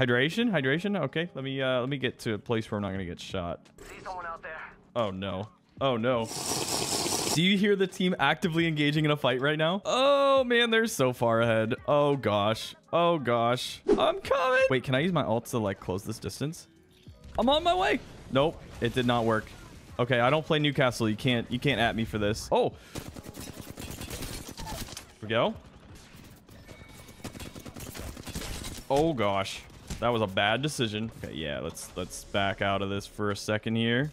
Hydration, hydration. Okay, let me uh let me get to a place where I'm not gonna get shot. See someone out there. Oh no. Oh no. Do you hear the team actively engaging in a fight right now? Oh man, they're so far ahead. Oh gosh. Oh gosh. I'm coming. Wait, can I use my ult to like close this distance? I'm on my way. Nope, it did not work. Okay, I don't play Newcastle. You can't you can't at me for this. Oh. Here we go. Oh gosh. That was a bad decision. Okay, yeah, let's let's back out of this for a second here.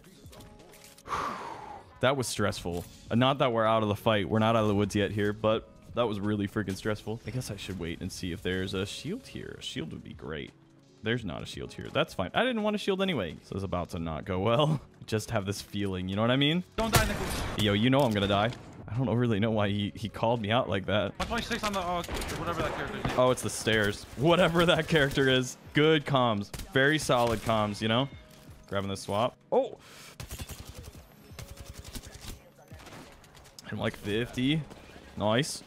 that was stressful. Uh, Not that we're out of the fight. We're not out of the woods yet here, but that was really freaking stressful. I guess I should wait and see if there's a shield here. A shield would be great. There's not a shield here. That's fine. I didn't want a shield anyway. This is about to not go well. Just have this feeling. You know what I mean? Don't die, Nicholas. Yo, you know I'm gonna die. I don't really know why he, he called me out like that. 126 on the, uh, whatever that character is. Oh, it's the stairs. Whatever that character is. Good comms. Very solid comms, you know? Grabbing the swap. Oh! I'm like 50. Nice.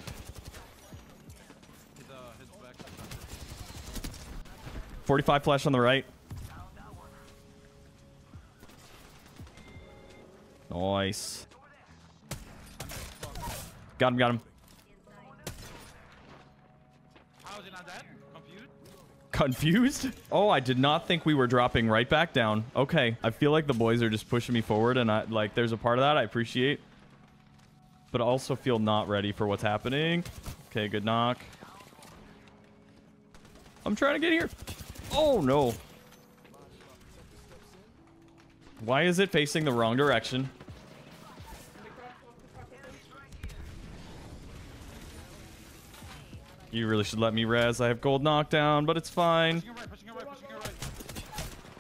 His, his back. 45 flash on the right. Nice. Got him, got him. Confused? Oh, I did not think we were dropping right back down. Okay. I feel like the boys are just pushing me forward and I like there's a part of that I appreciate. But I also feel not ready for what's happening. Okay, good knock. I'm trying to get here. Oh no. Why is it facing the wrong direction? You really should let me res. I have gold knockdown, but it's fine.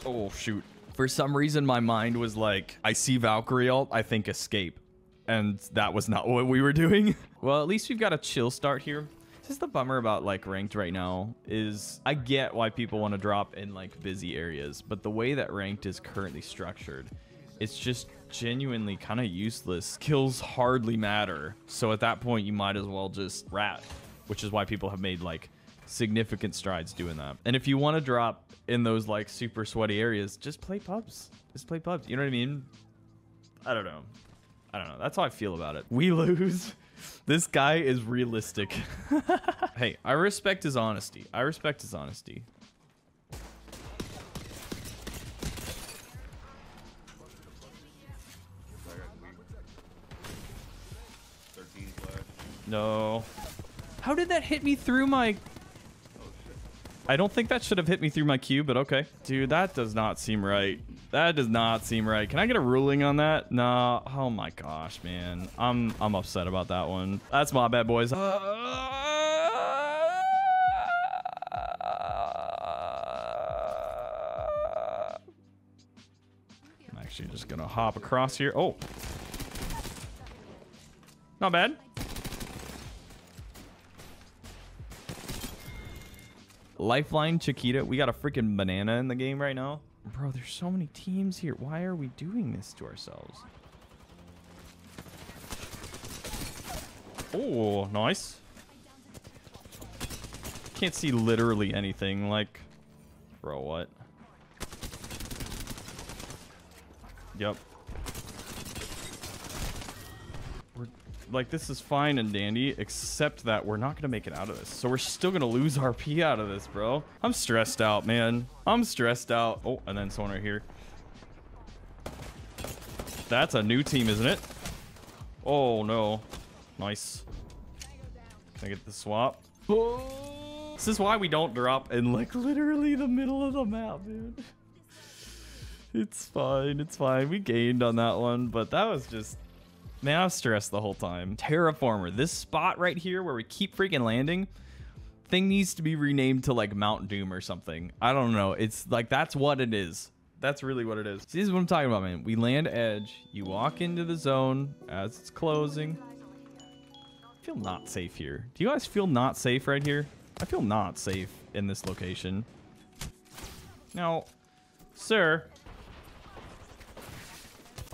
Oh, shoot. For some reason, my mind was like, I see Valkyrie ult, I think escape. And that was not what we were doing. well, at least we've got a chill start here. This is the bummer about like ranked right now is I get why people want to drop in like busy areas, but the way that ranked is currently structured, it's just genuinely kind of useless. Kills hardly matter. So at that point, you might as well just rat, which is why people have made like significant strides doing that. And if you want to drop in those like super sweaty areas, just play pubs. Just play pubs. You know what I mean? I don't know. I don't know. That's how I feel about it. We lose. This guy is realistic. hey, I respect his honesty. I respect his honesty. No. How did that hit me through my... I don't think that should have hit me through my cube, but okay. Dude, that does not seem right. That does not seem right. Can I get a ruling on that? No. Oh my gosh, man. I'm I'm upset about that one. That's my bad, boys. Uh, I'm actually just gonna hop across here. Oh. Not bad. Lifeline Chiquita. We got a freaking banana in the game right now. Bro, there's so many teams here. Why are we doing this to ourselves? Oh, nice. Can't see literally anything. Like, bro, what? Yep. We're like this is fine and dandy, except that we're not gonna make it out of this. So we're still gonna lose RP out of this, bro. I'm stressed out, man. I'm stressed out. Oh, and then someone right here. That's a new team, isn't it? Oh no. Nice. Can I get the swap? Oh. This is why we don't drop in like literally the middle of the map, dude. It's fine. It's fine. We gained on that one, but that was just Man, I was stressed the whole time. Terraformer, this spot right here where we keep freaking landing, thing needs to be renamed to like Mount Doom or something. I don't know. It's like that's what it is. That's really what it is. See, this is what I'm talking about, man. We land edge, you walk into the zone as it's closing. I feel not safe here. Do you guys feel not safe right here? I feel not safe in this location. Now, sir,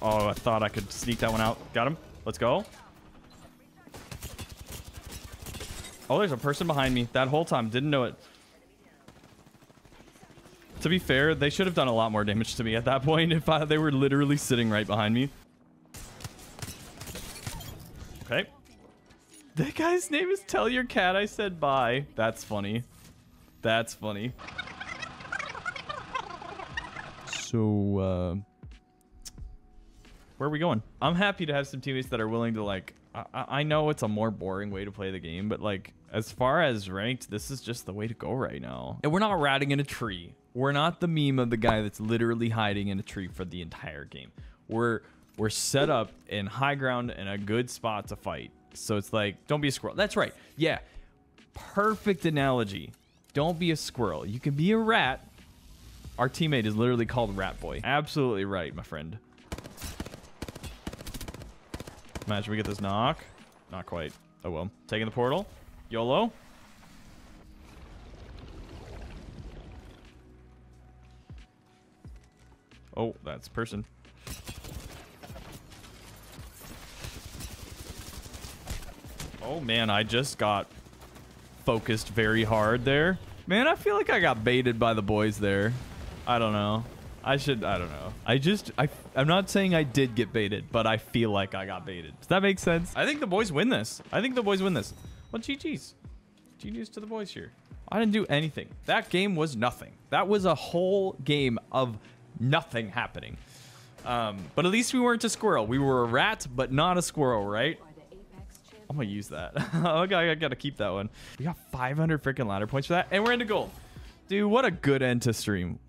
Oh, I thought I could sneak that one out. Got him. Let's go. Oh, there's a person behind me. That whole time. Didn't know it. To be fair, they should have done a lot more damage to me at that point if I, they were literally sitting right behind me. Okay. The guy's name is Tell Your Cat I said bye. That's funny. That's funny. So, uh, where are we going? I'm happy to have some teammates that are willing to like. I, I know it's a more boring way to play the game, but like as far as ranked, this is just the way to go right now. And we're not ratting in a tree. We're not the meme of the guy that's literally hiding in a tree for the entire game. We're we're set up in high ground and a good spot to fight. So it's like, don't be a squirrel. That's right. Yeah. Perfect analogy. Don't be a squirrel. You can be a rat. Our teammate is literally called Rat Boy. Absolutely right, my friend. Imagine we get this knock. Not quite. Oh well. Taking the portal. YOLO. Oh, that's person. Oh man, I just got focused very hard there. Man, I feel like I got baited by the boys there. I don't know. I should, I don't know. I just, I, I'm not saying I did get baited, but I feel like I got baited. Does that make sense? I think the boys win this. I think the boys win this. Well, GG's. GG's to the boys here. I didn't do anything. That game was nothing. That was a whole game of nothing happening. Um, but at least we weren't a squirrel. We were a rat, but not a squirrel, right? I'm gonna use that. okay, I gotta keep that one. We got 500 freaking ladder points for that, and we're into gold. Dude, what a good end to stream.